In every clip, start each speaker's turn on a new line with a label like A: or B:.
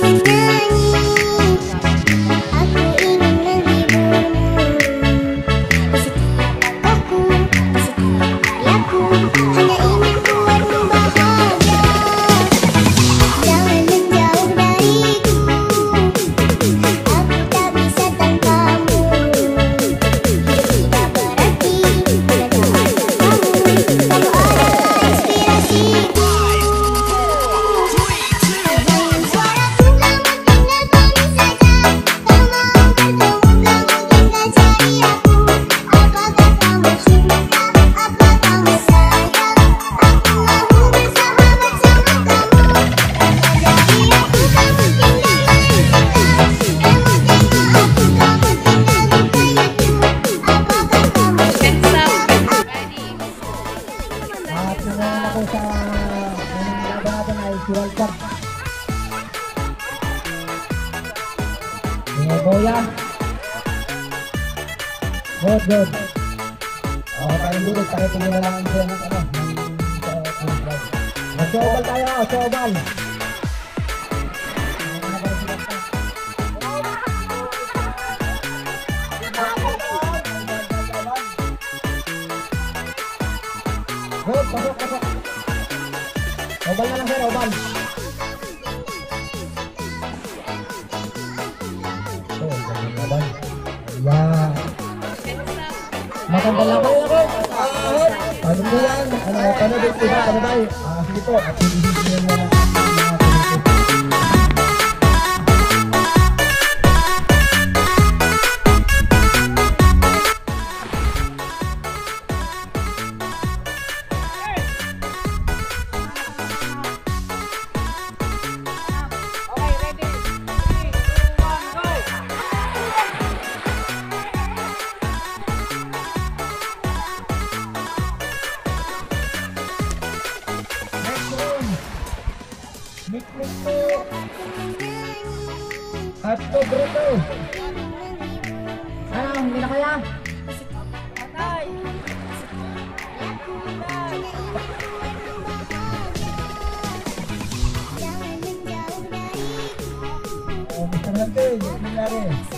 A: At Mik mik po. At po, Bruto. Ano, hindi na kaya? Oh, Mr. Hante, yung nangyari. Okay.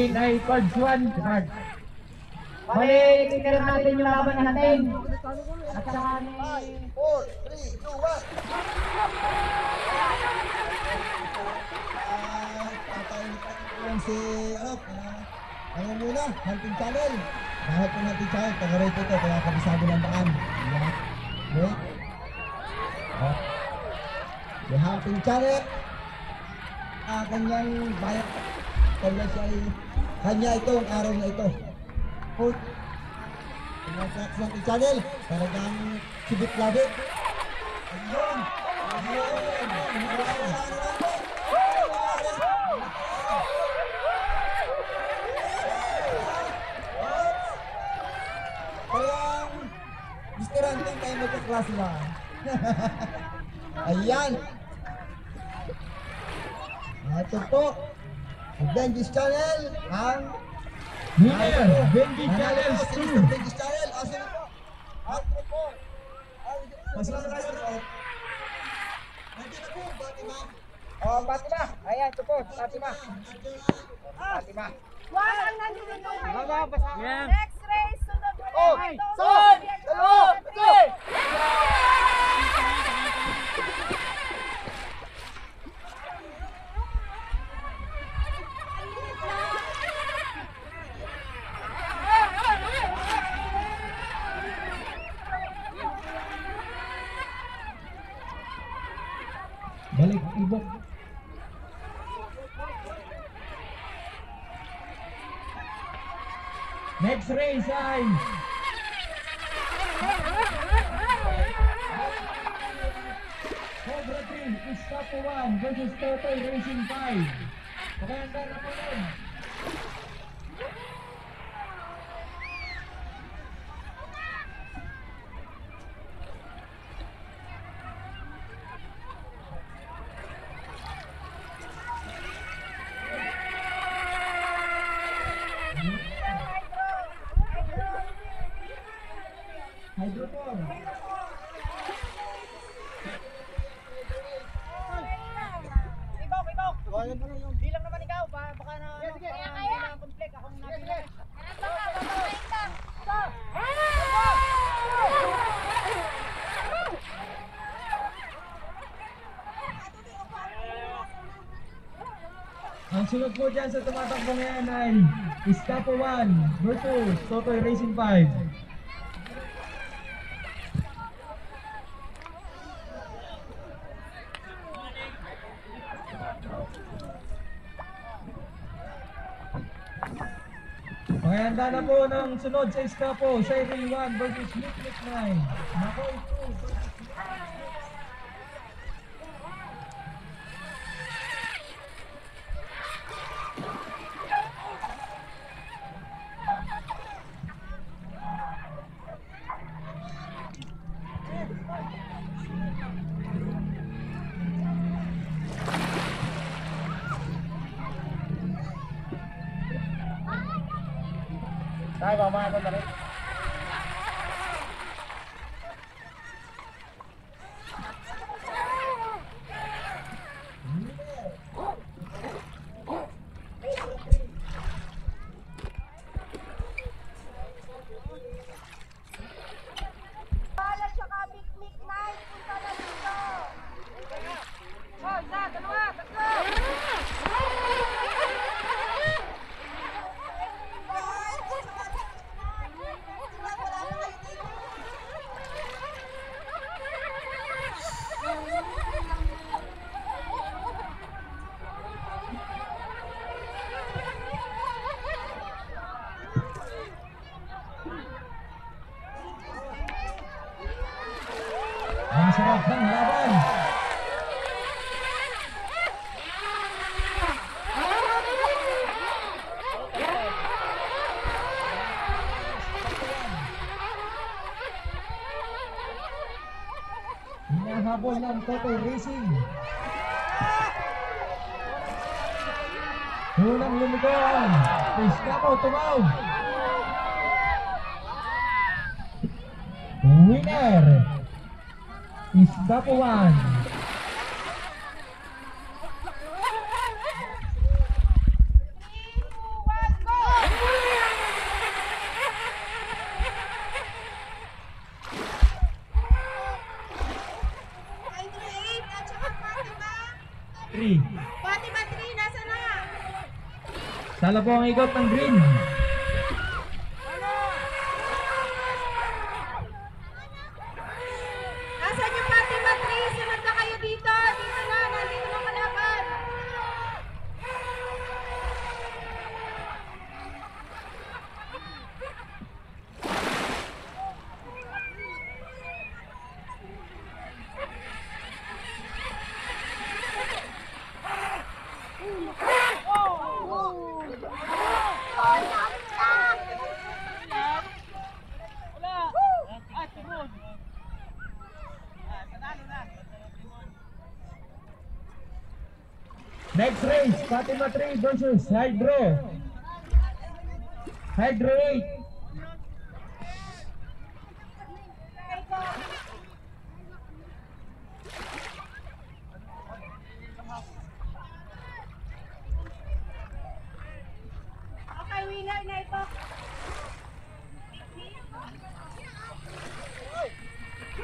A: Win ay 1, card. Bali, tingnan natin yung laban natin. At saka ni...
B: Yan si Op. Ano muna, hunting channel. Dahil po hunting channel, taga rito to, kaya kabisado ng daan. Yan. Okay. Oh. Si hunting channel. Ah, kanyang bayan. Kanya siya ay, kanya ito ang araw na ito. Put. Pinasak sa ating channel. Talagang sibit labit. Ayun. Ayun. Mr. Anton tayo magkaklase ba? Ayan. Ito po. Benji's Channel ang
C: Winner, Benji Challenge
B: Ito,
C: 2.
B: Benji's Channel. Asan po? Ito po. Nandito po, Fatima.
D: Oh, Fatima. Ayan, ito po, Fatima. Fatima.
E: One ang nandito ito.
D: Mga basa.
E: Next race, sunod mo
D: Oh, son! Dalawa!
E: ito.
C: Balik, ibok. Next race ay Cobra 3, Iskapo 1 versus Totoy Racing 5. Pakayanda na po nun. Hydrofor.
D: Ibaw, ibaw. Bilang naman ikaw, ba- baka na ano,
E: sige.
D: baka
E: Kaya,
D: hindi
E: kaya.
D: na complete akong nabili.
C: Ang sunod po dyan sa tumatakbong yan ay Iskapo 1 versus Totoy Racing 5. Pakihanda na po ng sunod sa Iskapo, Sherry 1 versus Mikmik 9. Makoy 2 versus
D: Tayo, mamaya ko na rin.
E: Bala tsaka picnic night. Punta na dito. Oh, isa, dalawa, tatlo.
C: Ang sarap ng laban. Hinahabol ng Totoy Racing. Unang lumikon. Iskapo, tumaw. Winner. Iskapo 1.
E: Three, two, one, go! Ay, three, at saka Fatima.
C: 3.
E: Fatima, three, nasa na?
C: Sala po ang ikot ng green.
E: Nasaan yung Fatima 3? Sunod na kayo dito. Dito na, nandito na kalaban.
C: Next race, Fatima 3 versus Hydro. Hydro 8.
A: Okay, winner na ito.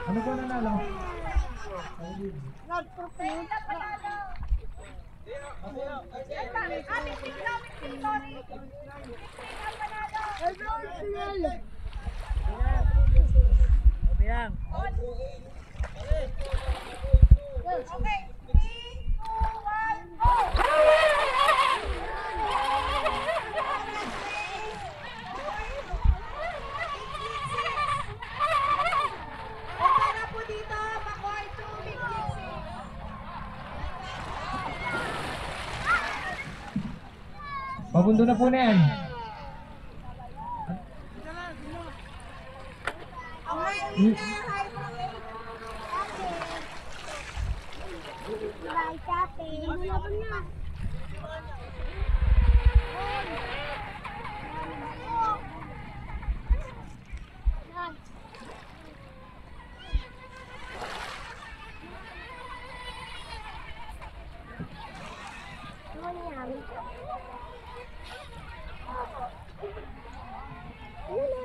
C: Ano po nanalo?
A: Penta panalo. Ate, tingnan, sorry. Penta panalo.
F: Bilang.
A: Okay, three, two, one, go! Okay na po dito, Makoy, tubig, Dixie.
C: Pabundo na po na yan.
A: Winner, high Bye, Kate. Lumalaban na.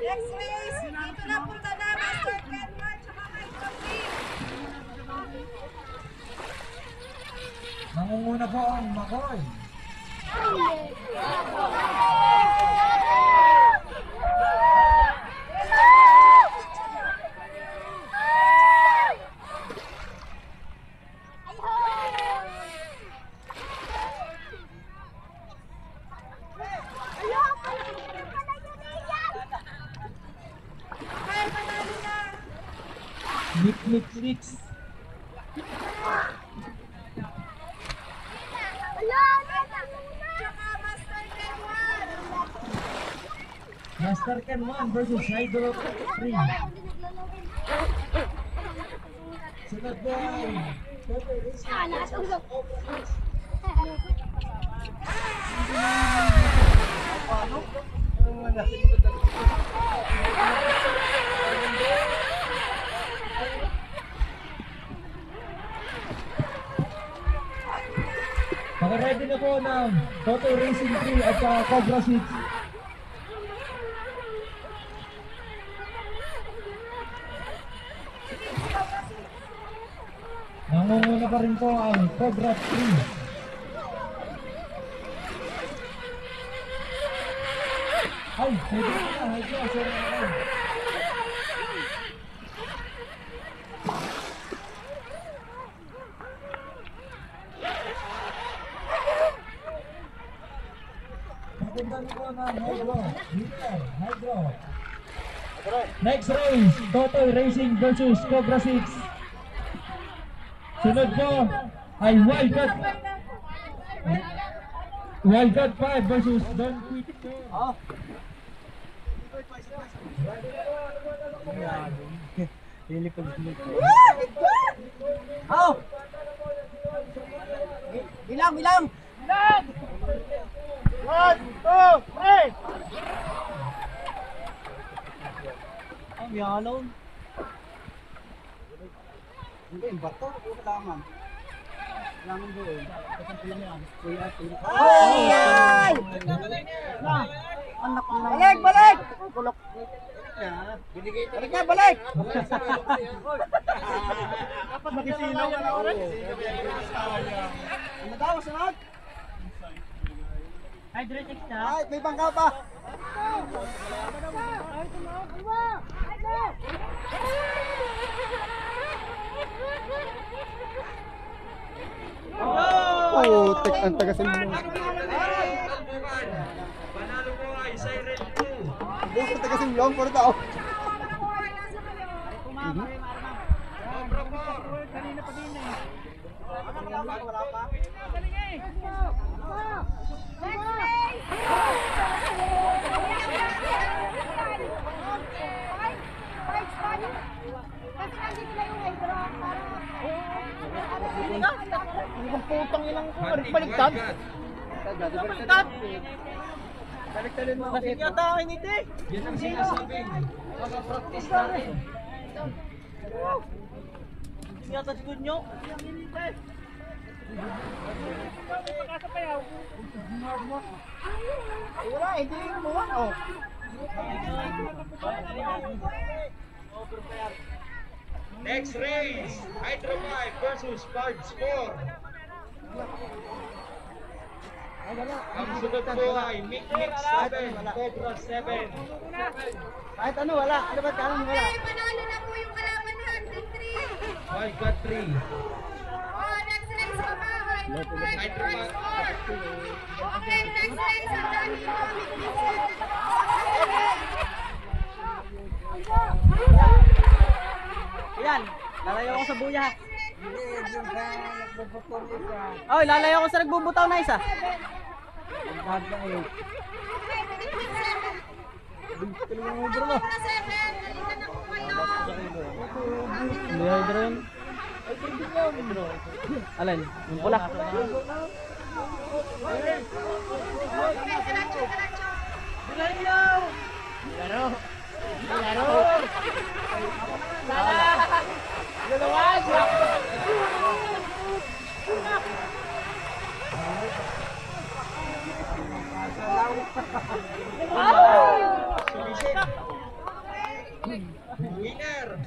A: Next race, dito na punta na Master Kenman tsaka Mike Kapit.
C: Nangunguna po ang Makoy. Mix, mix, mix. Master Ken 1 versus Hydro 3. Sunod po ay Paka-ready na po ng Toto Racing 3 at uh, Cobra 6. Nangunguna pa rin po ang Cobra 3. Ay, pwede na na. Ay, Diyos, sorry na kayo. Maganda na po ng Hydro. Dito, Hydro. Next race, Totoy Racing versus Cobra 6. Sunod po ay Wildcat Wildcat 5 versus Don Quick.
F: Oh! Bilang, bilang! Bilang! One, two, three! Ang yalon. Hindi, yung bato. Yung kailangan. Kailangan doon. Kapag pila mo yan. Kuya, pila. Ay! Na! Anak ko na. Balik, balik! Kulok. Balik na, balik! Dapat makisinaw ka na oras. Ano daw, sunod? Hydrotex na? Ay, may bangka pa.
G: Oh, tek ang taga sa inyo. Boss ang taga sa inyo, puro tao.
A: Kasi nandito na yung hydro.
F: Ang putang ilang ko,
H: baliktad? Baliktad? Baliktadin mo. Kasi yata ako hindi.
C: Yan ang sinasabing. Pag-practice natin.
H: Yata si Kunyo. Wala, hindi mo oh.
C: Next race, Hydromite versus Cards 4. Ang sunod po ay Mic Mic 7, Cobra 7.
H: Kahit ano, wala. Ano ba kanan wala?
D: Okay, panalo na po yung kalaban natin, 3.
C: I got 3.
D: Oh, next ko pa. Hydromite
C: Hydromite.
D: first four. Okay, next race. Ang dami mo.
H: Lalayo ako sa buya. Oh, lalayo ako sa nagbubutaw na isa.
D: Cobra 7. Halika na.
H: Hindi hydro yun. Alin? Yung pula.
D: Okay, diretso, diretso.
C: Sumisid. Winner.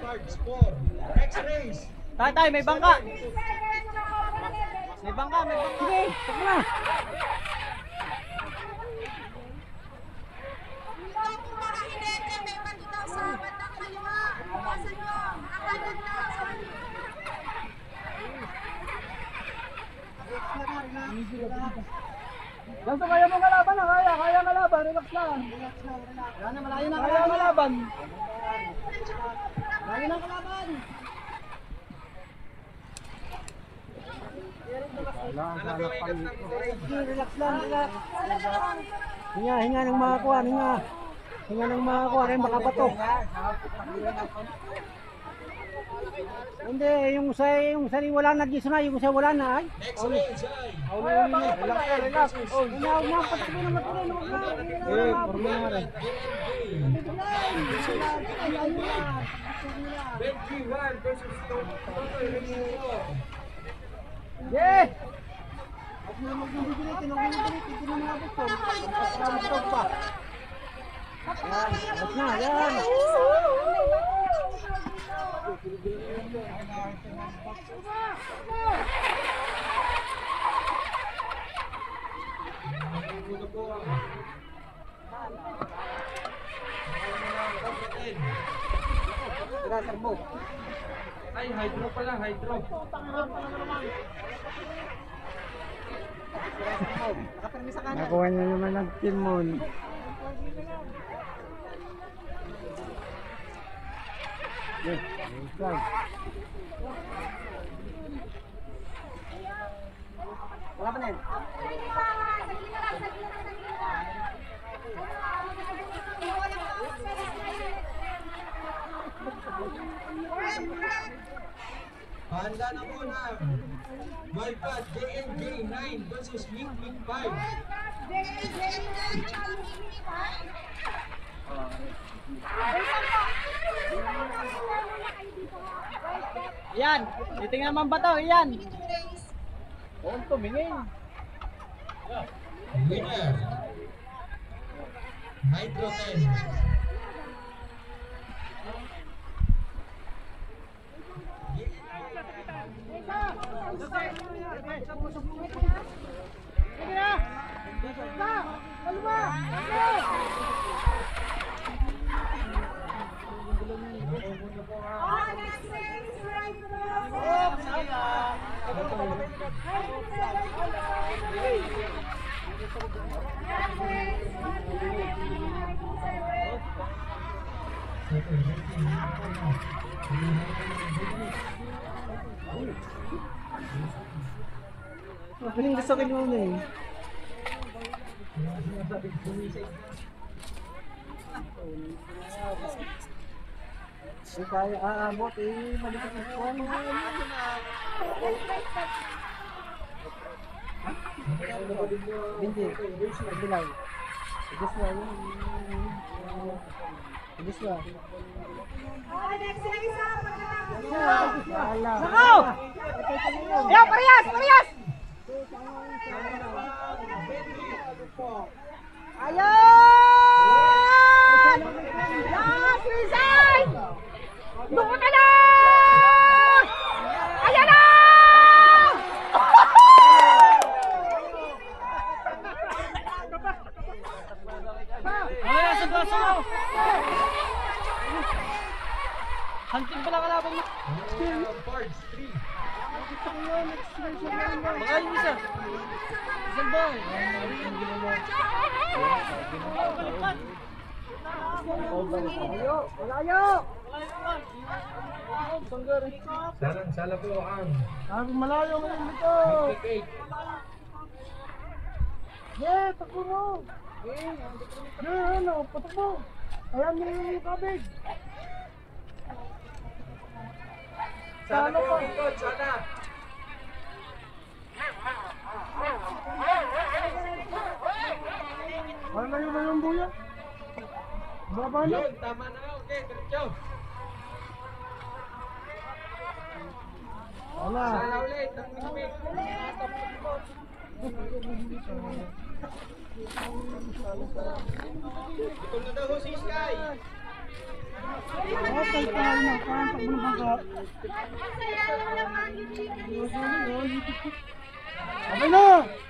C: Cards 4. Next race.
H: Tay, tay, may bangka. May bangka, may bangka. Sige, na.
D: Ito po mga hinete, may bato daw sa bandang kaliwa. Iwasan nyo. Nakalag na sa
H: Ganto kaya mo kalaban na, kaya, kaya kalaban, relax lang. Wala na, malayo na kaya kalaban. Malayo na kalaban. Relax lang, relax. Hinga, hinga ng mga kuwan, hinga. Hinga ng mga kuwan, ay makabato. Hindi, yung sa yung sa wala na gisa na, yung sa wala na ay.
C: Next race ay
H: Relax, relax. Oh, una, una, pati na matuloy na wag na. Eh, porma na rin.
C: Benji 1 versus Total Racing 4.
H: Yeah! Huwag bibilit, huwag mo yung bibilit, hindi mo nabot ko. Pagkakamtog pa. Yan, huwag na, yan.
C: Ang
H: Tira, serbo.
C: Ay, hydro pala, hydro.
H: Nakapirmi sa kanan.
G: Nakuha niya naman ng timon.
H: Wala pa na yan.
C: Handa na po ng Wildcat JNJ 9 versus Ming Ming 5.
H: Yan, titingnan naman ba to? Yan. Oo, tumingin.
C: Winner. Hydro 10.
H: Mabiling gusto ko mo eh. Hindi kaya aabot eh. Malikot na kuha mo.
I: Hindi. Pagbilaw. Pagbilaw. Pagbilaw.
D: Oh, next na. Nako! Ayan, parehas, parehas! Ayun! Last resign! Doon ka na! Ayan na!
I: Wala sa braso mo. Hunting pala kalaban mo. Baka yung isa. Isang ba?
C: Sarang sala po ang
I: Ah, malayo mo yung ito.
C: cake.
I: Yeah, takbo mo. Yeah, ano, patakbo. Ayan mo yung kabig.
C: Sana po sana.
I: Ano yun na yung buya? Baba na.
C: Yun, tama na. Okay, diretso.
I: Wala.
C: Sala ulit. Ang limig. Ito na daw si Sky.
I: Okay, tayo na. Parang takbo ng bangka. Okay na.
C: Winner, parts 3. Next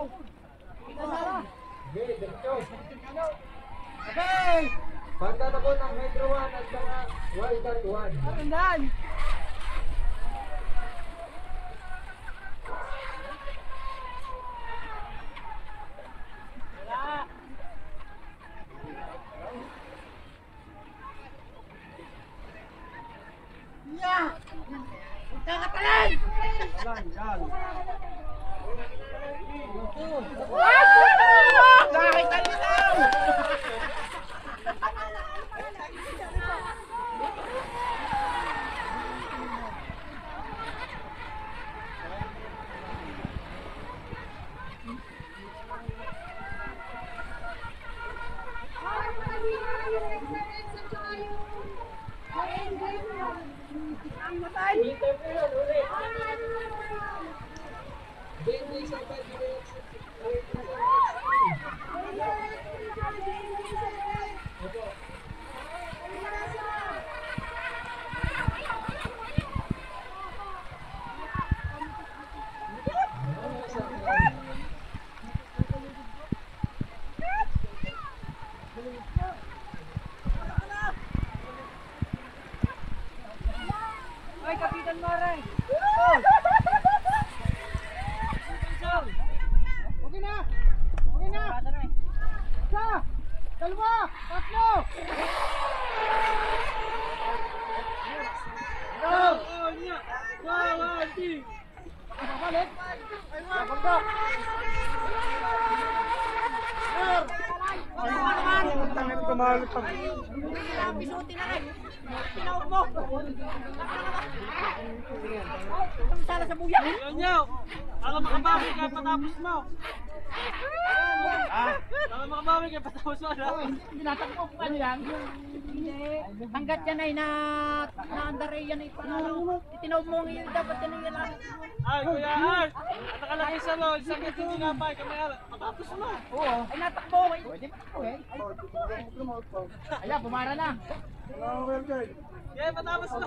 C: 1 cut 1 Hydro 1. Victory at Siren 3. Okay, diretso.
I: Okay.
C: Pagka na po ng Hydro 1 at saka Wildcat 1.
I: Tandaan.
C: Dito po yun, ulit. Hindi sa pag-direct.
I: Ay, Kapitan Mare. Okay na. Okay na. Isa. Dalawa. Tatlo. Balik. Balik. Tangin kumalo pa.
D: Pisuti na rin. Tinawag mo. Ang sala sa buya.
I: Yan nyo. Alam makabawi kahit patapos mo. Ah, alam makabawi kahit patapos mo.
D: Tinatakbo ko ano yan? Hindi. Hanggat yan ay na na-underay yan ay panalo. Itinawag mo ngayon dapat yan ay yan.
I: Ay, Kuya Art. At nakalagay sa loob. Isang ito tinapay. Kamaya, patapos mo.
D: Oo. Ay natakbo. Ay, pwede pa ako eh. Ayan, bumara na.
I: Yeah, patapos mo.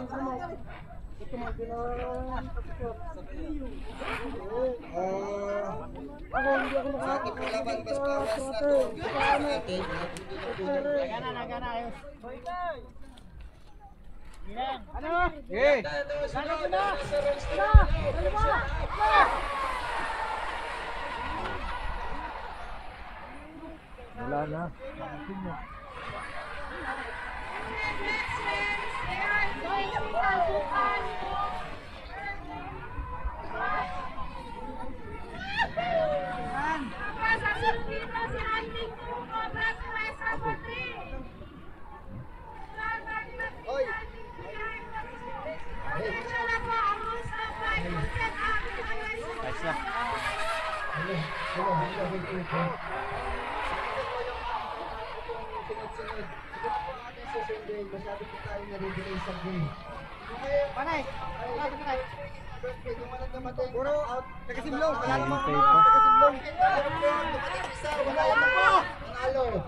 D: Nagana, nagana. ayos.
G: Wala na.
B: Sunod-sunod. Ito po ang ating susundin. Masyado po tayo nare-delay sa game.
H: Panay! Panay! Panay!
B: Puro out.
H: Tagasimlong! Wala namang mga tagasimlong!
B: Dumating isa. Wala yan na po. Nanalo.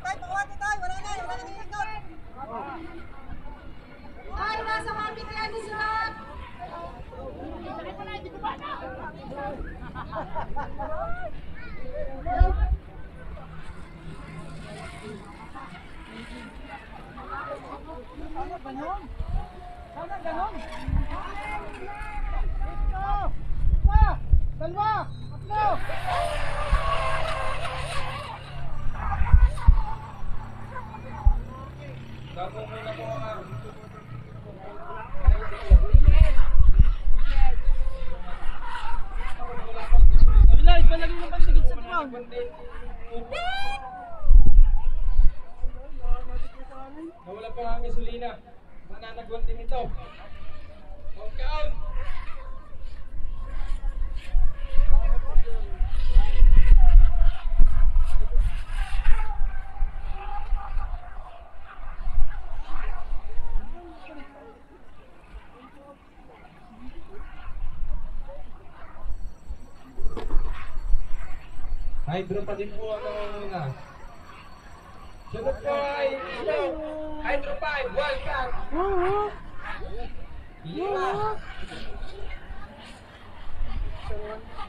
H: Tay, pakuha ni Tay! Wala na! Wala na ikot!
E: Ay, nasa mami kaya ni Sulat.
C: Nawala pa ang gasolina. Mananagwan din ito. Count! Hydro pa din po ang nangunguna. Sunod po ay ito. Hydro 5, Wildcat. Yeah. Three,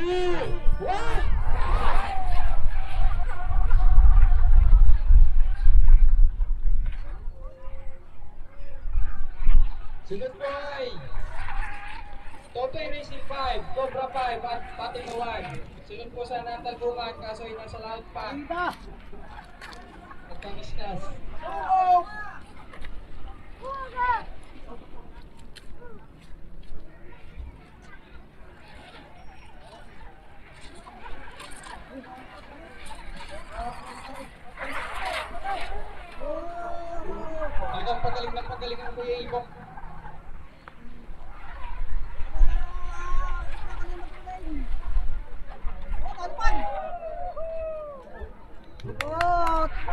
C: two, one. Sunod po ay Totoy Racing 5, Cobra 5, at 1. Sunod po sa Natal Buman, kaso ay nasa lahat pa. Nagpangiskas. Talagang pagaling na pagaling ang Kuya Ibok.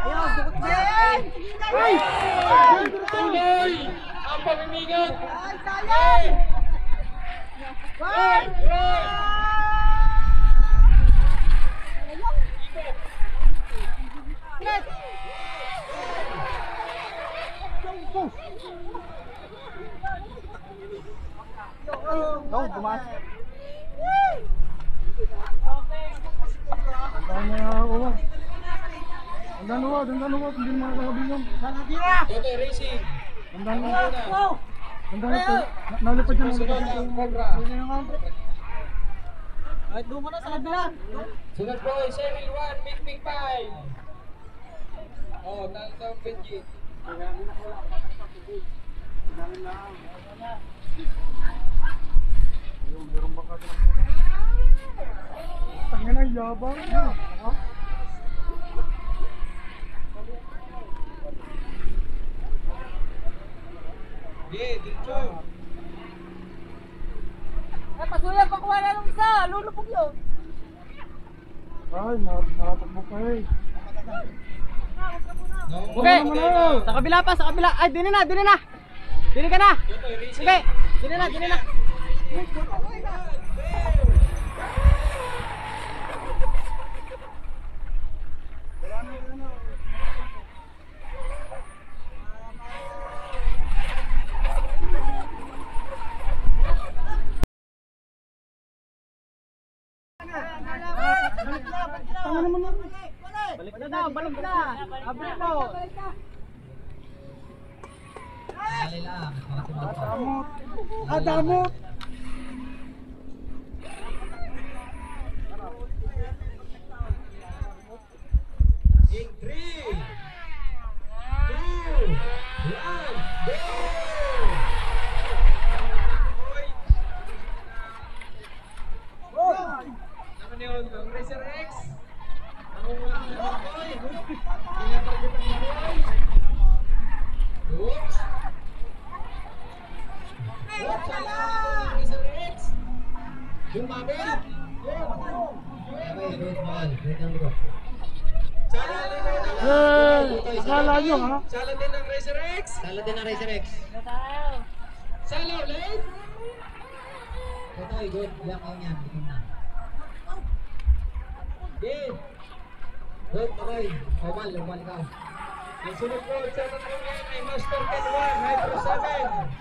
H: Ayun! Dukot na!
E: Ay!
C: Tuloy! Ang pamimigat!
H: Ay, sayang!
C: Hey!
H: Go, bumas.
G: Ang dami na uwa. Ang dami uwa, ang dami uwa, hindi mo makakabingong.
C: Totoy Racing.
G: Ang dami
C: Una.
G: Ang dami po. Nalipad niya
C: Sunod ang Cobra.
H: Ay, doon mo na sa kabila.
C: Sunod po, Cheryl 1, Big Big 5. Oh, tandang Benji.
G: Ayun, meron ba ka Tangin na, yabang. Ha?
C: Yeah, dito.
H: Ay, pasuya, pakuha na nung isa. Lulupog yun.
G: Ay, na- nakatakbo ka eh.
H: Okay. Sa kabila pa, sa kabila. Ay, dini na, dini na. Dini ka na. Sige. Dini na, dini na. Na daw, balik na. Abri mo.
G: Damot. Ah, damot.
C: In 3, 2, 1,
G: akala nyo ha?
C: Sala din ng Racer X.
B: Sala din ang Racer X.
C: Sala ulit.
B: Ito, good. Iyak ko niyan. Na.
C: Game.
B: Good, okay. Omal, omal ka.
C: Ang sunod po sa tatlong yan ay Master Ken 1, Hydro 7.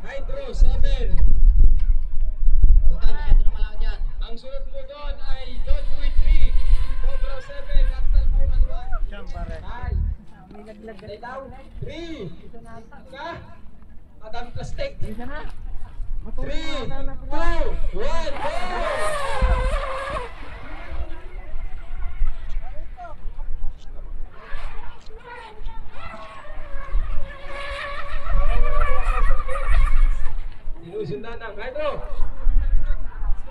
C: Hydro 7.
B: Butay, masyado na malaki dyan.
C: Ang sunod po doon ay Don Boy 3, Cobra 7, at Talpungan 1. Diyan pare. Ay. Lay down. 3. Ka. Madam plastic. 3, 2, 1, go! Sinusundan ng Hydro.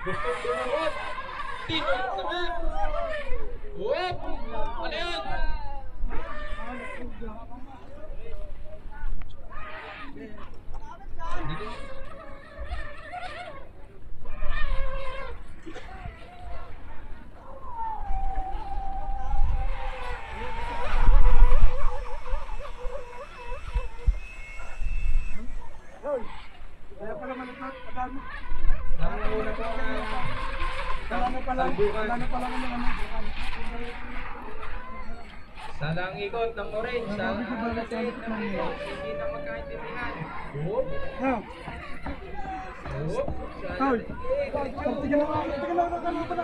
C: Gusto tumawag. Tinulog naman. Whoop! Ano yun?
G: Kaya pala malakot. Kadami.
C: Nangunguna po na
G: Wala ng ano.
C: Salang ikot ng orange sa alasay ng ikot. Hindi na magkaintindihan.
G: Ha?
C: Whoop!
G: Hoy. Tignan mo. Tignan mo. Tignan mo pala.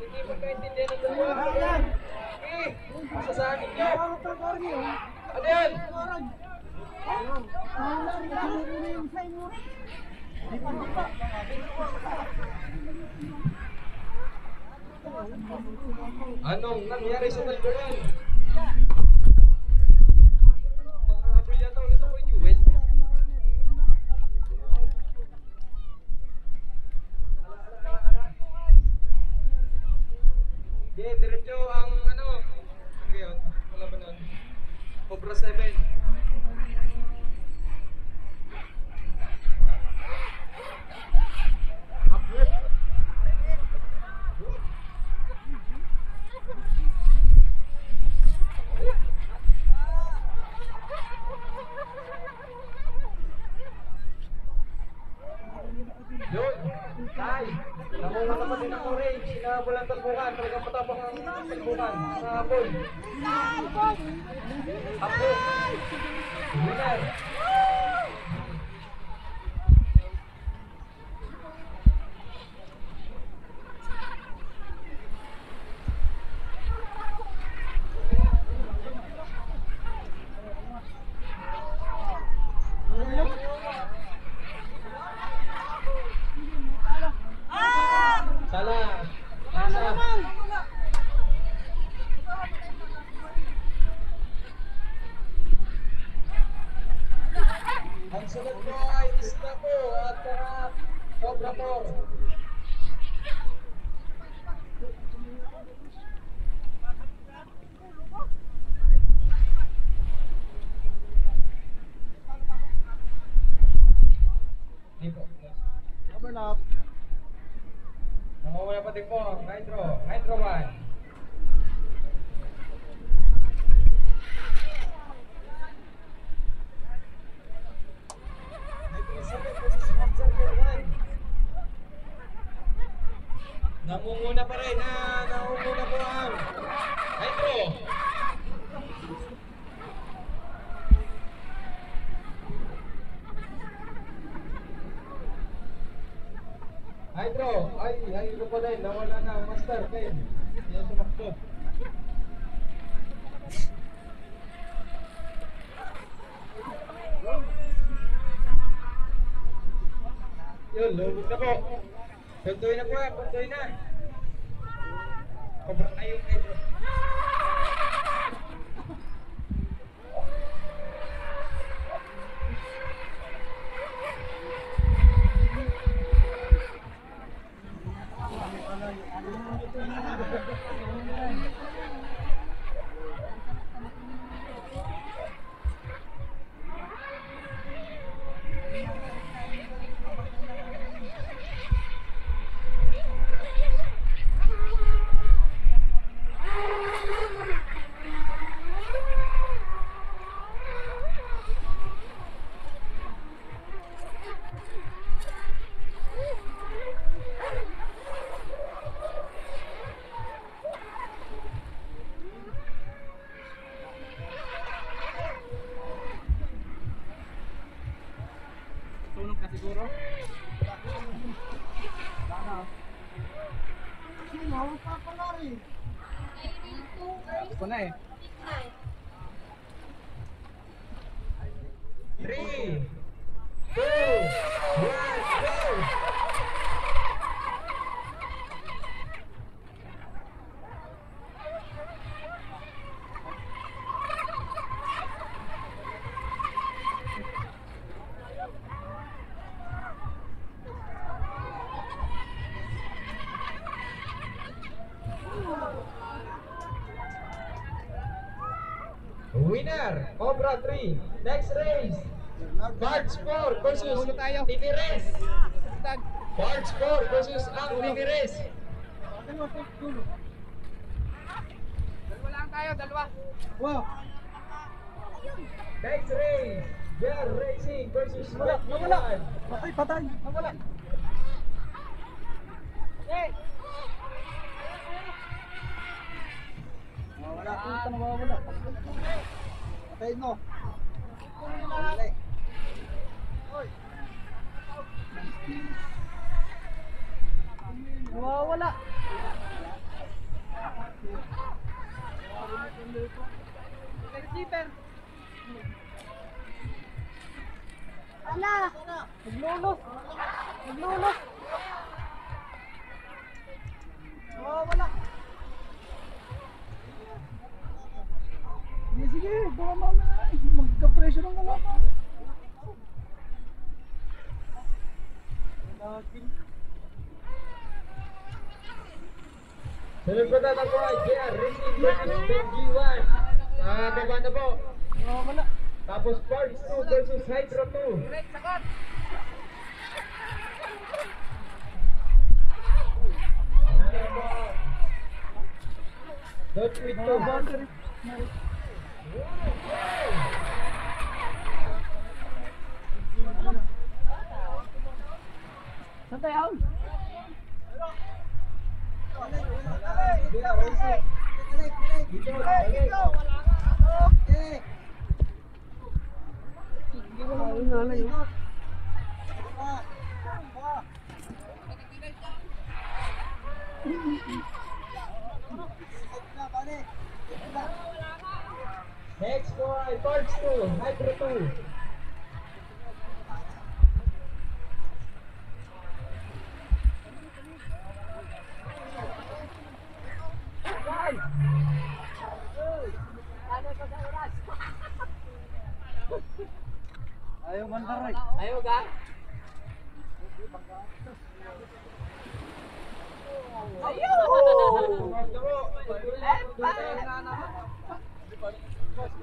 C: Hindi magkaintindihan ng dalawa. Eh! Masasakin niyo! Ano yan? Anong nangyari sa Talburan? Mga yata ulit ako kay Jewel. Di, diretso ang ano. Yun? Wala ba nun? Cobra 7. Upward. Yun, tay. Namuna naman din ang orange. Sinabulan talbukan. Talagang matapang ang talbukan. Mga boy. Apo. Winner. sunod po ay Isla po at saka Cobra po. Hindi po.
G: Overlap.
C: Namawala pa din po, Hydro, Hydro 1. Namumuna pa rin, na namumuna po ang Hydro. Hydro, ay, Pa din, nawala na, Master, Ken. Yan sumakto. Yun, lubog na po. Puntuin na po puntuin na. Sobrang ayong Hydro.
G: Sunog na siguro. Ito na eh.
C: Three, two, one, go! Winner, Cobra 3. Next race, Barge 4 versus.
G: Tag.
C: Barge 4 versus ang Tigres.
G: Baka mamaya eh, ay magkapresyo ng kalapa.
C: Sunod po na po ay JR Racing versus G1. Nakakaba na po.
G: Wala.
C: Tapos Parts 2 versus Hydro 2.
G: Direct sagot. Dot
C: with
G: 2. Saan tayo?
C: Next ay Barge 2, Hydro 2.
H: Ayaw bandaray.
I: Ayaw ga?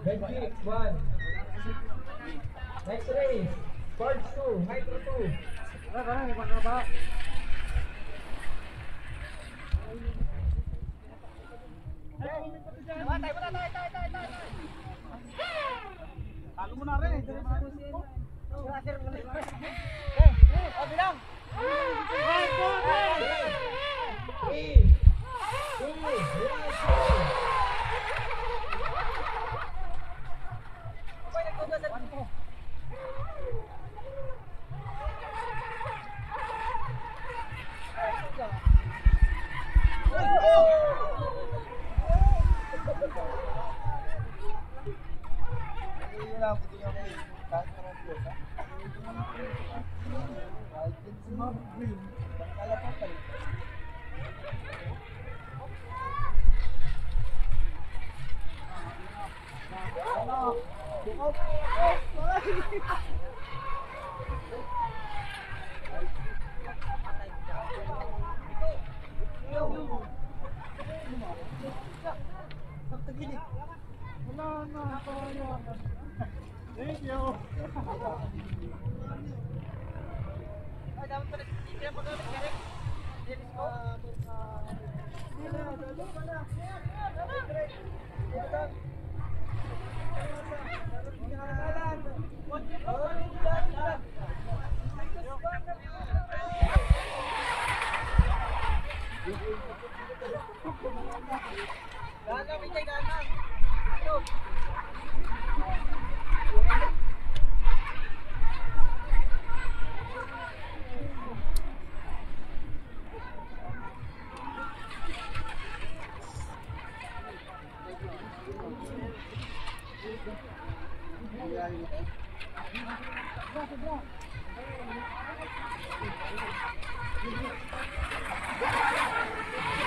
C: Benji, one. Next race. Forge two, Micro two.
G: Tara, iba na ba? Talo mo na rin eh. Dali mo.
C: Three, two, one, go.
G: Wala na. Thank you.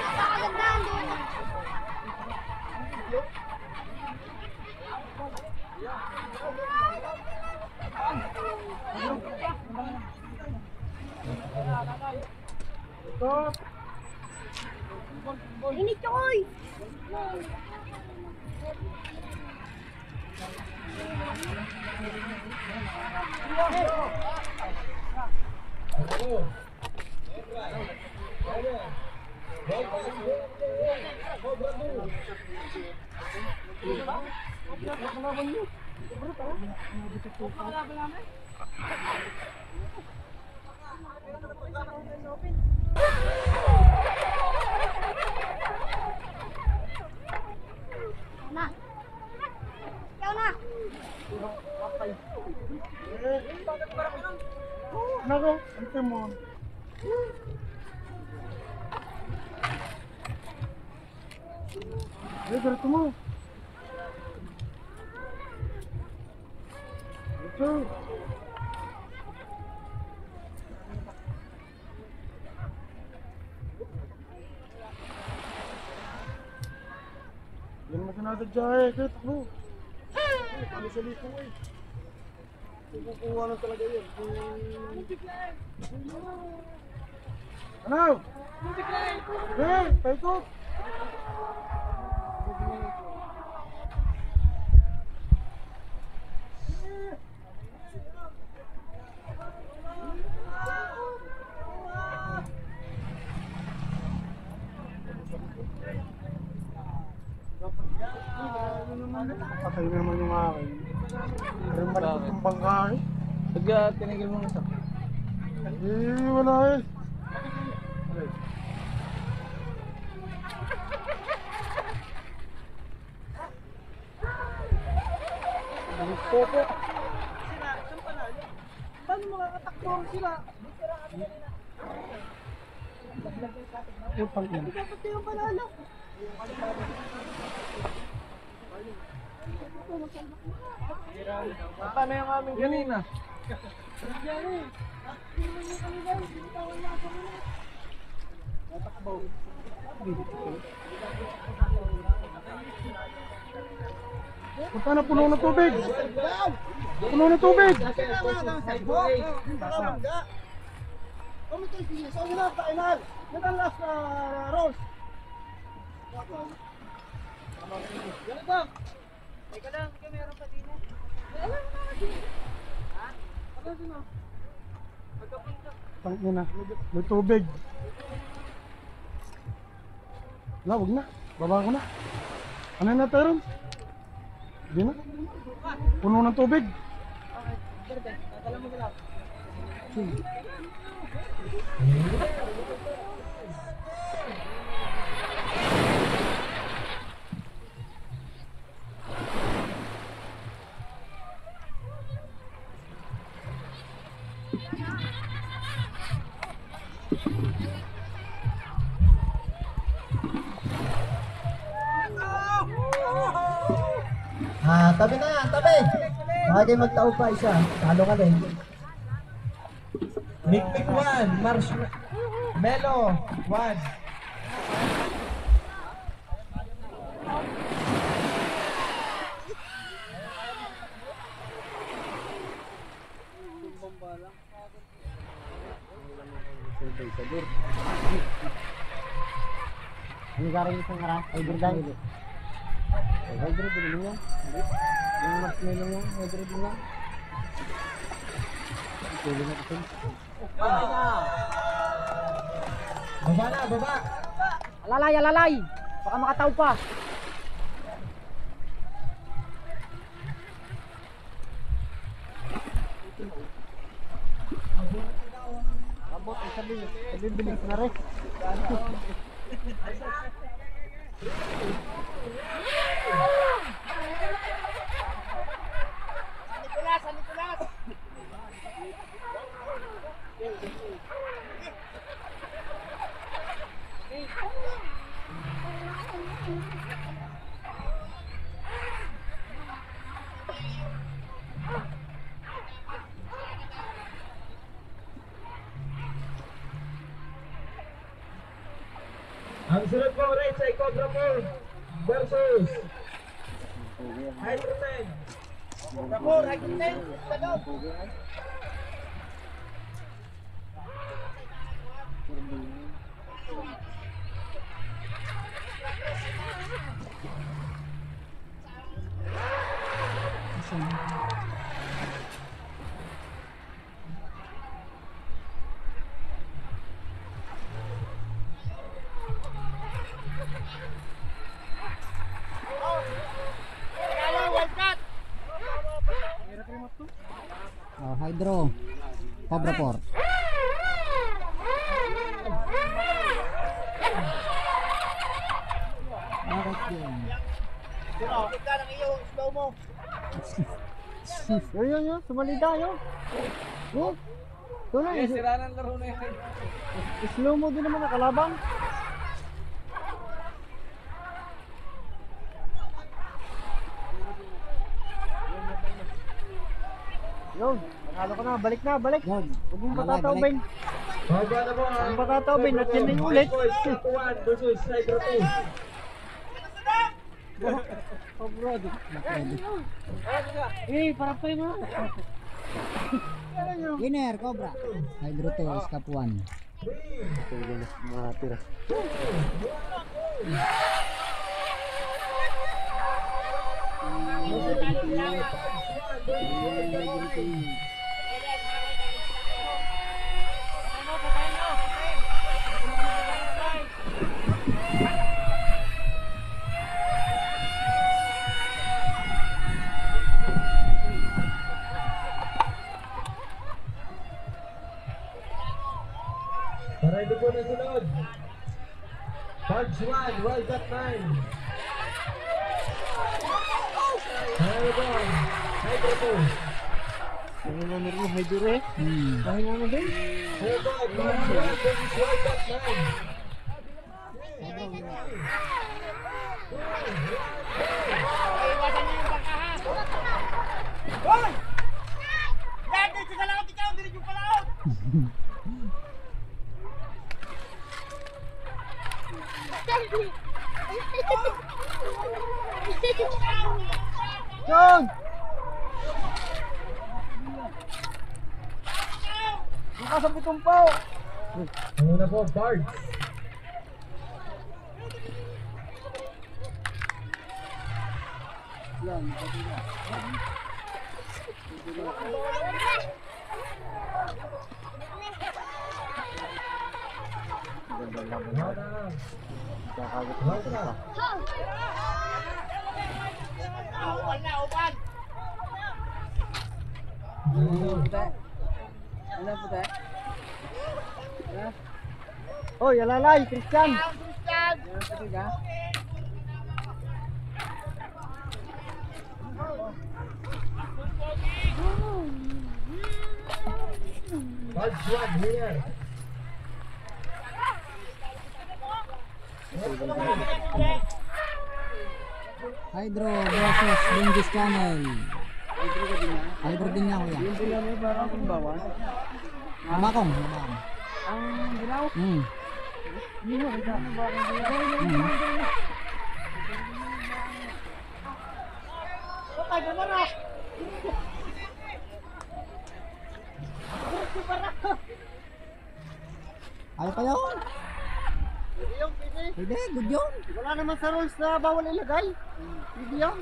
A: Napakagandaan doon.
G: Stop.
A: Init ko, oy.
C: Go.
A: Na. Ikaw na.
G: Nako, ante mo. Eh, diretso mo. Diretso. Yan mo sinadadya eh, kaya takbo. Ano sa liko eh. Kukuha na talaga yun. Ano? Eh, paikot. Patay naman yung akin. Yung bangka eh.
H: Pagka tinigil mo isa.
G: Eh, wala eh. Popo.
H: Paano makakatakbo sila?
G: Utang ina.
H: Dapat yung panalo. Paano yung aming kanina?
G: Punta na puno ng tubig. Puno ng tubig. Sa una, kainan. Yan ang last na Rose. Ganito. Tangin na. May tubig. Wala, wag na. Baba ko na. Ano na tayo Hindi na. Puno ng tubig.
B: Ah, tabi na yan, tabi. Baka kayo magtao pa isa. Talo ka din.
C: Mikmik 1, Marshmello 1.
F: Ano garing ara? Hybrid din. Hybrid din yan. Yung marshmallow yan, hybrid din yan. Tuloy na ito.
C: Baba na, baba.
I: Alalay, alalay. Baka makataw pa.
F: Abot, sabi, sabi bilis na rin. Oh, hydro. Cobra 4. Bakit yun? Yun yun yun, sumalida yun. Oh, doon na. sira ng laro na yun. Slow mo din naman nakalabang. Panalo ka na, balik na, balik. Huwag mong.
C: Baba na po
F: Huwag mong patatawbin, at yan na yung ulit.
C: Boys, Cobra 1 versus Hydro 2.
F: Oh, bro, di Eh, para pa mo. Winner, Cobra. Hydro 2, Scap 1. Matira.
C: Ready po na sunod-sunod. Punch one, well got nine. Harbon, hydro post.
F: Ano na meron yung hydro eh? Hmm. Ano na din?
C: Harbon, punch one, this is well
H: got
C: nine.
D: Iwasan niyo yung pagkahas. Hoy! Dati, sigalaw, ikaw, hindi rin yung palaot.
F: Down!
H: Bukas ang pitong pao!
C: Ano na po, Bard? Yan, kapila. Ganda lang mo na. Kakagot na ito na.
H: Ano po tayo? Oh, yalalay, Christian.
D: Christian!
C: 1, here.
J: Hydro versus Lingus Channel. Hydro din niya kuya.
H: Yung sila may parang kumbawan.
J: Makong. Makong.
H: Ang ginaw.
J: Hmm.
H: Mo, kita.
J: Hmm. Ayaw pa yun. Pwede, good yun.
H: Wala naman sa rules na bawal ilagay. Hindi yan.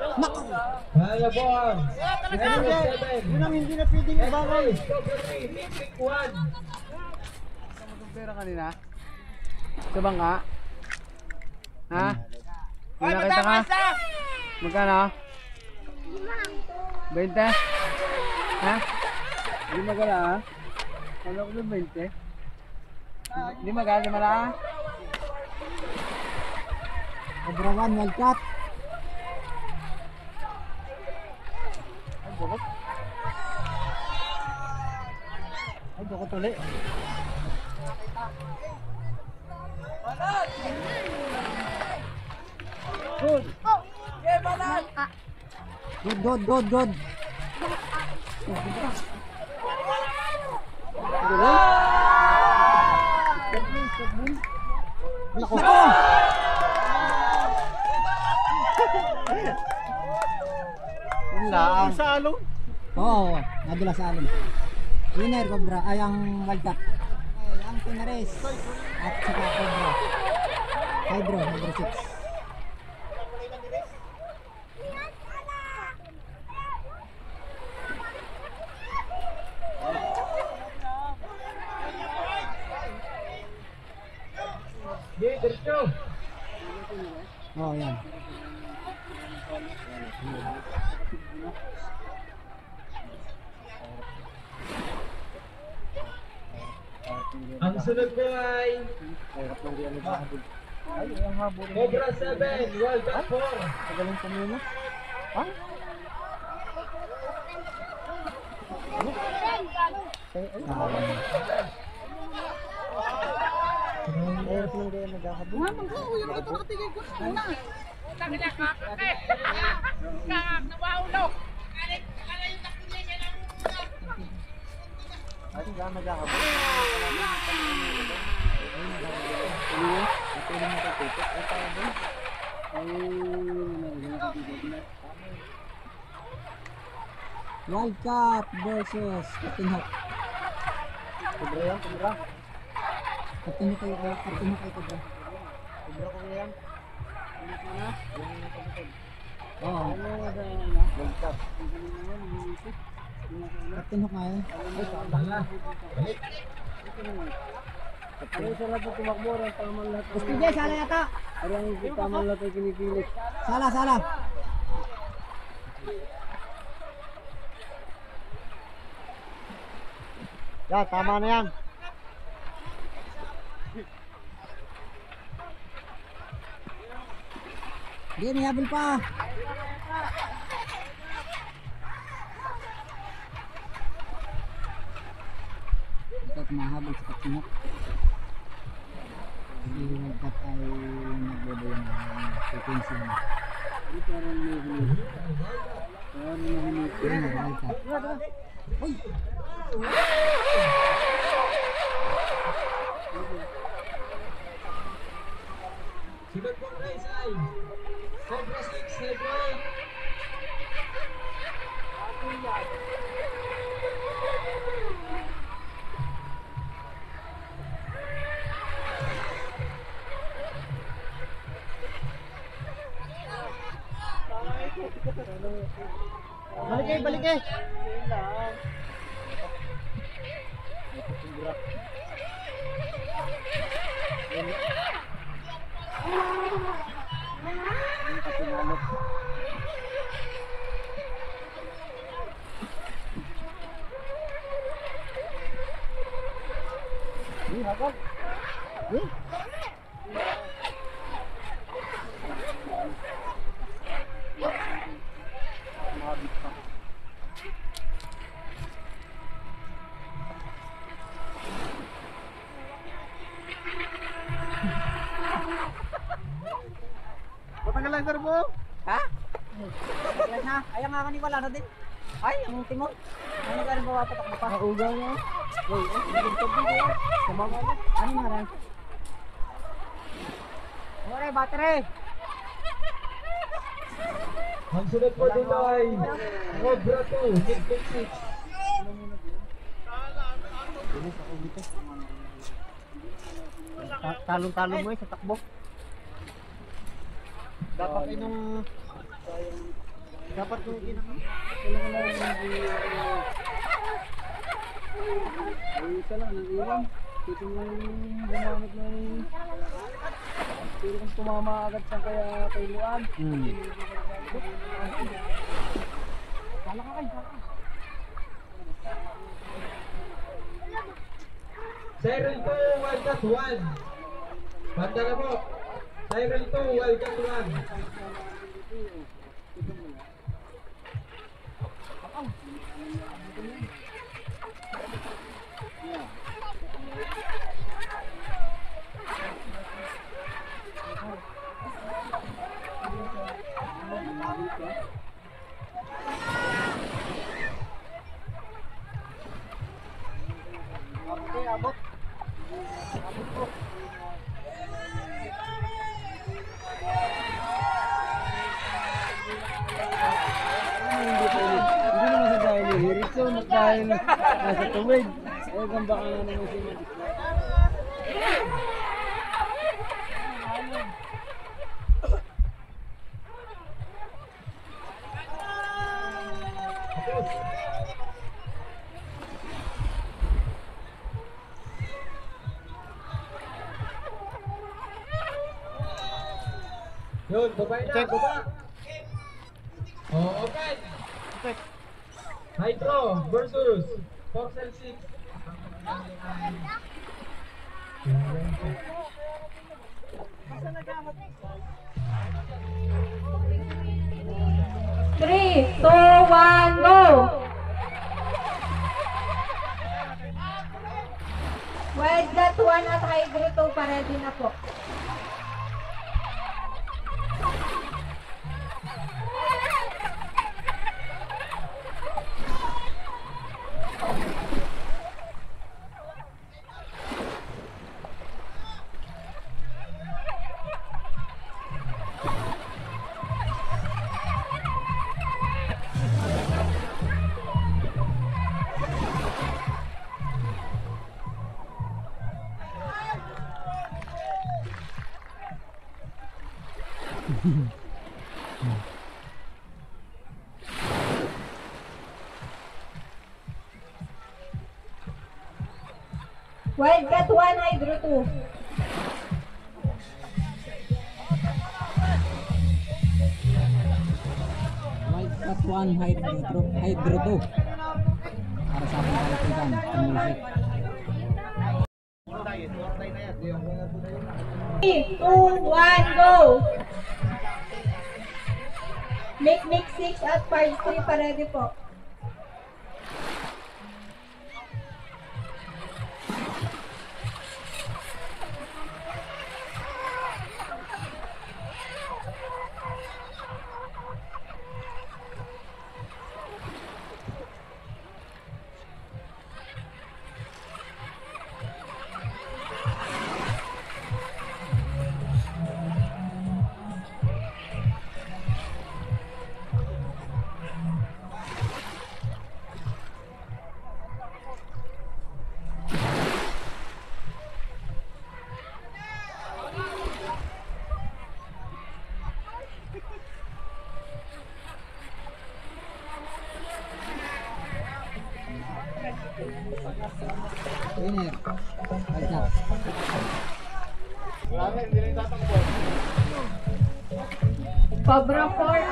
C: Kaya Bards.
H: Hindi.
C: Number
H: Yun ang hindi na pwedeng
C: 7.
H: ibawal.
C: Discovery, Mythic 1.
H: pera kanina? Sa bangka? Ha? May nakita ka? Magkano? 20? Ha? Hindi magala ha? Kala ko na 20? Magala, di mala ha?
J: Cobra 1, Wildcat.
H: Ay, bukot. Ay, bukot ulit. Good.
J: Good, good, good, good. Nako.
H: Lang. Sa along.
J: Oo, nadula sa alon. Winner Cobra, ay ang Wildcat. Ay, ang Pinares. At saka Cobra. Hydro, Hydro 6. Oo, yan.
C: Ang sunod ko ay Cobra 7, Wildcat 4.
H: Magaling pa muna. Ha? Oras lang kaya nagkakabot.
D: Sabi niya, kakake! Kakak, nawahulog!
H: Ay, hindi ka nagkakabot.
J: Wildcat versus Captain Hawk.
H: Sobra yan, sobra.
J: Captain Hawk kayo, uh, Hawk kayo Cobra.
H: Sobra ko yan.
J: Oo,
H: Ano ba yan? World Cup.
J: Captain Hawk nga yun.
C: Tanga. Balik.
H: Ano sa lahat ng tumakbo, ang tama lahat.
J: SPJ, sala yata.
H: Ano ang tama lahat ay kinikilit.
J: Sala, sala.
H: Yan, tama na yan.
J: Hindi, may habol pa. Ito, tumahabol sa Hawk. Hindi Wildcat ay nagbobo yung frequency niya.
H: Parang may huli. Parang may huli.
J: Yun, Wildcat. Uy!
C: Sunod kong race ay Cobra 6, Hydro 8.
H: sige.
G: Matagal lang sir mo.
J: Ha? Yan na. Ay, ang akin wala na din. Ay, ang timon. Ano ka rin mapapatak mo pa? Nauga mo. Uy, eh, naging tubig ko. Kumama mo. Ano na rin? Ore, battery.
C: Ang sunod po dito ay Cobra 2, 666.
H: Ta- Talong-talong mo eh sa takbo. Dapat ay nung... Dapat ginagawa. Kailangan lang yung... Ay, isa lang, nang iwan. Dito mo yung gumamit ng... Pero kung tumama agad sa kaya kay Luan. Hmm. Kala ka kayo.
C: Siren 2, Wildcat 1. Banda na po. Siren 2, Wildcat 1.
H: Okay, abot. Hindi pa yun. Hindi naman sa dahil ni Harrison at dahil nasa tuwid. Ay, gamba ka na naman si
E: 1, Hydro 2.
J: White Cat 1 Hydro, Hydro 2. Para sa aking kalatigan, ang music.
E: 3, 2, 1, go! Make make 6 at part 3 pa ready po. Cobra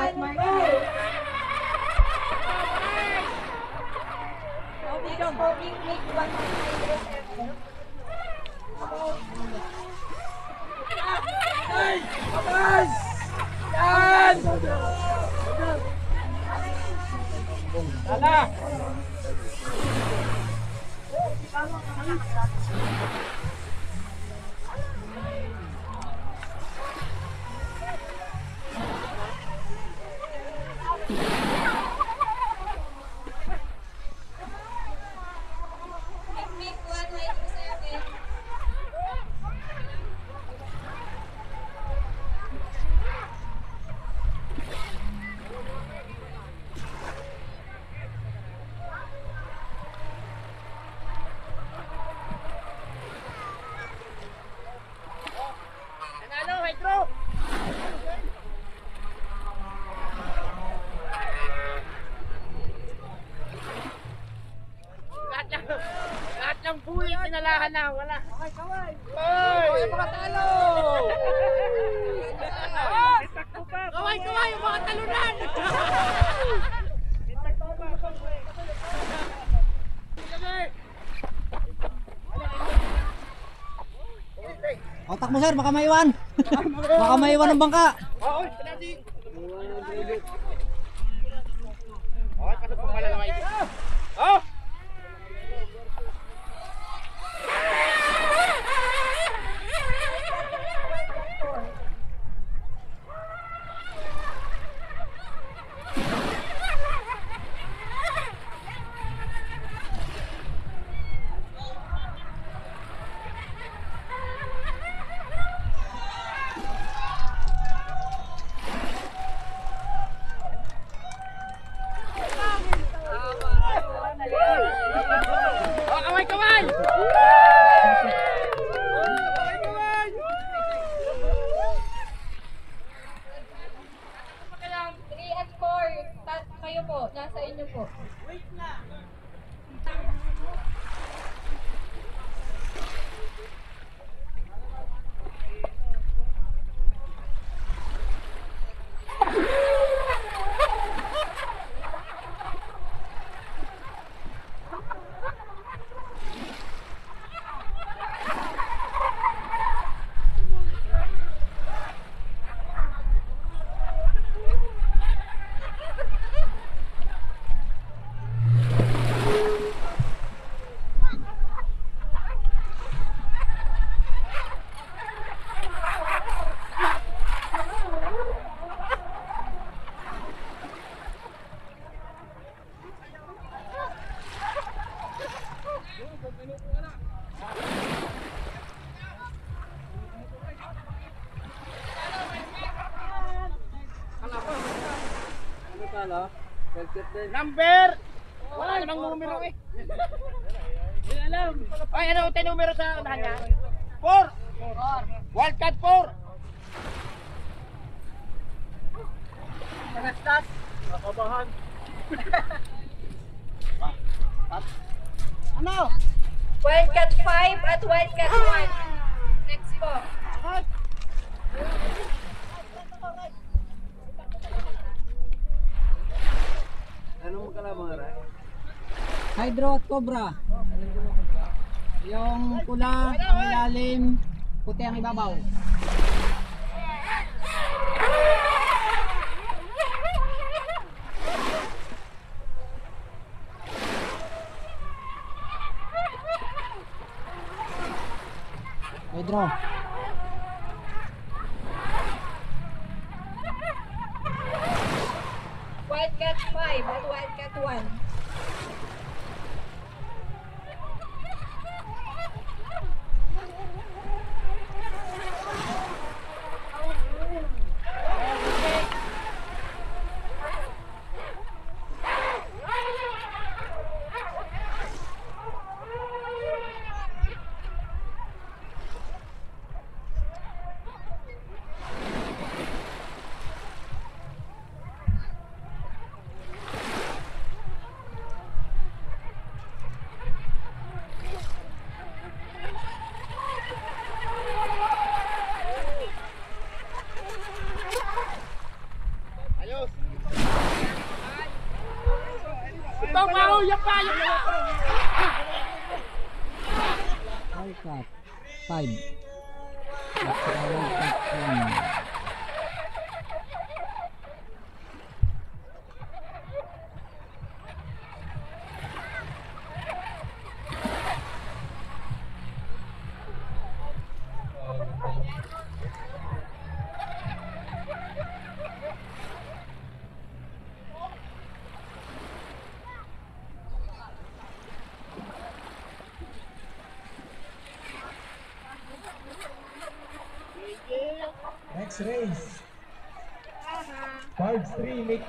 D: sinalahan na, wala. Kaway, kaway! Kaway! mga talo! Kaway, kaway, mga talunan!
J: Otak mo sir, baka maiwan. baka maiwan ang bangka.
D: Oo, pinadi! Okay, pasok po pala naman ito. Number! Wala namang numero eh. Hindi alam. Ay, ano, tayo numero sa unahan niya? 4! Wildcat
E: 4!
J: Hydro at Cobra. Yung pula ang ilalim, puti ang ibabaw. Hydro.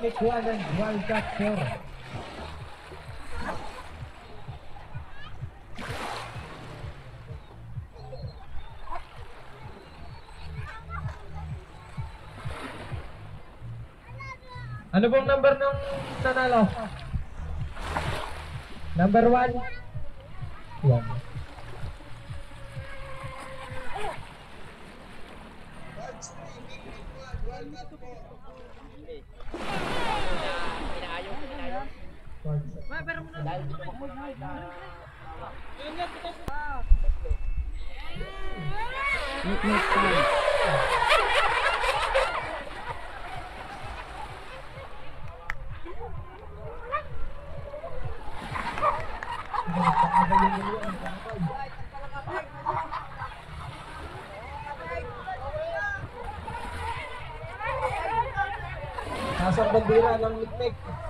C: Cards 3, Make Make 1 and Wildcat 4. Ano pong number ng nanalo? Number 1?
J: Make make five.
C: Nasa ang bandera ng Mikmek.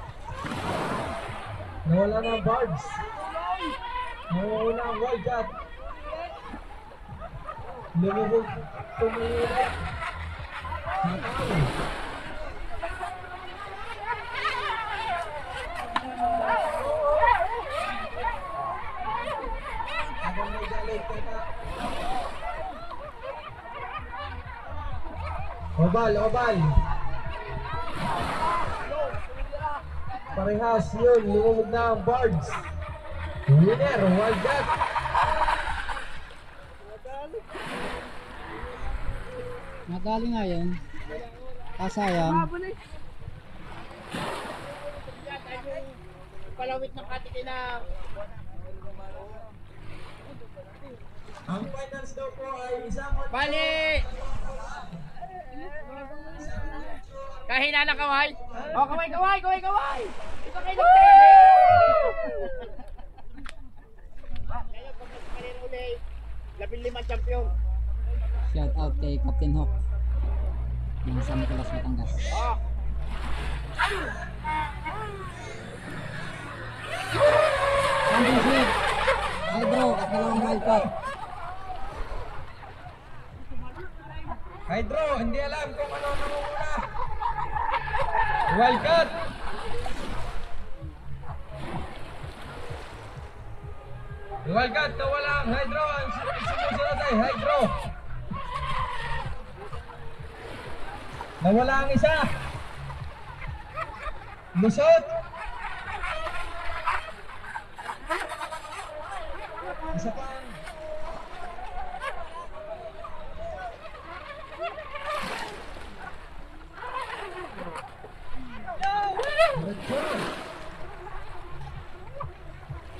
C: Nawala na ang Bards. Nawala ang Wildcat. Lumubog tumulong. Natalo. Habang may galit, teka. Obal, obal. Parehas yun, lumubog na ang Bards. Winner, Wildcat.
J: Nadali nga yun. Kasayang.
D: Palawit ng katikin na
C: Ang finals daw po ay isang
D: Bali! Kahina na kaway. Oh, kaway, kaway, kaway, kaway!
J: Shout out kay Captain Hawk. Ng San Nicolas, Batangas.
D: Oh,
J: Andy Sweet. Hydro at dalawang wildcat.
C: Hydro, hindi alam kung ano nangunguna. Wildcat. Wildcat, nawala ang Hydro. Ang sun- sumusunod ay Hydro. Nawala ang isa. Lusot. Isa pa.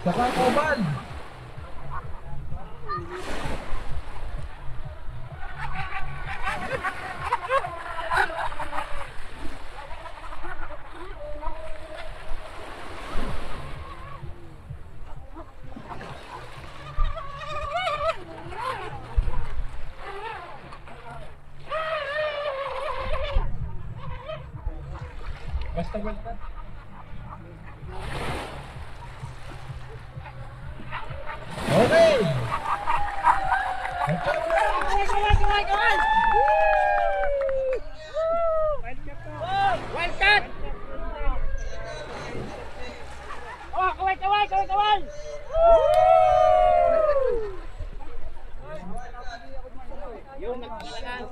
C: Saka ang oval. Basta basta. Okay.
D: kaway, kaway, kaway, kaway! Wildcat! Oh, kaway, kaway, kaway, kaway! Yung nagkakalaan.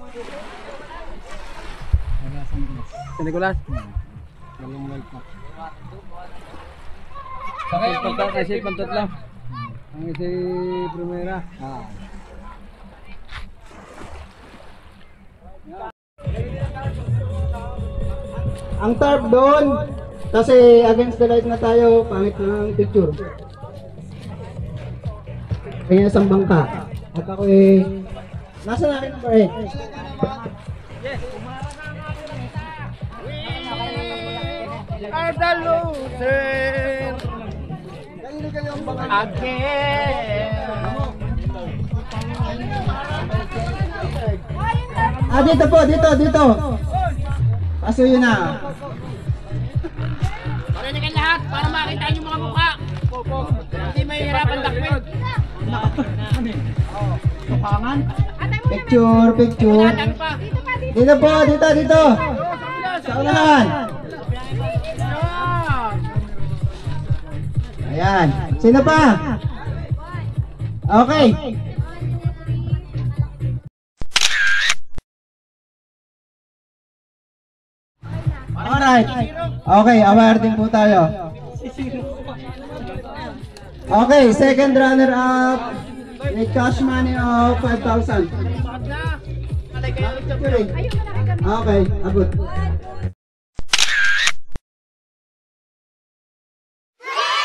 J: Taga San Nicolas.
G: San Nicolas.
J: Hmm. Dalawang wildcat.
C: Saka yung
G: Pagka
C: under
G: kasi
C: 30
G: pantot lang. Ang isa primera.
J: Ah.
B: Ang tarp doon. Kasi against the light na tayo, pangit na ang picture. Kaya isang bangka. At ako eh, nasa na akin number 8?
D: are the loser. Again.
B: Ah, dito po, dito, dito. Paso yun na.
D: Marinig ang lahat para makita yung mga mukha. Hindi mahihirapan takwid.
B: Picture, picture.
D: Pa?
B: Dito po, dito, dito. Sa unahan. Ayan. Sino pa? Okay. Alright. Okay, aware din po tayo. Okay, second runner up with cash money of 5,000. Okay, abot.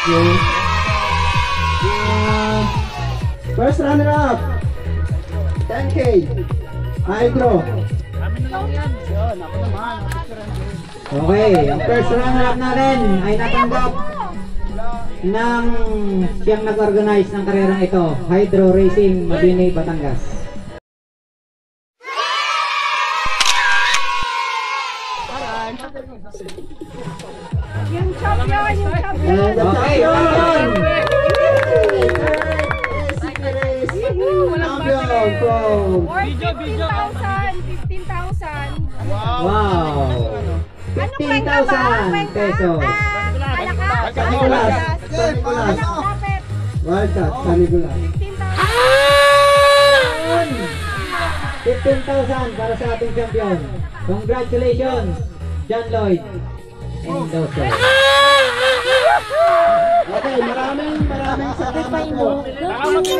B: Okay. First runner up 10k Hydro Okay, ang first runner up natin ay natanggap ng siyang nag-organize ng karerang ito, Hydro Racing Mabini, Batangas.
E: Yung champion, yung champion.
G: Okay,
B: champion!
E: Worth 15,000. 15,000.
B: Wow!
E: Anong kwenta ba?
B: 15,000
E: Kwenta?
B: pesos.
E: Ah, alaka?
B: San Nicolas. San Nicolas.
E: Dapat?
B: Wildcat, San Nicolas.
E: 15,000.
B: 15,000 para sa ating champion. Congratulations, John Lloyd. Endoso. Okay, maraming maraming salamat po. Salamat din,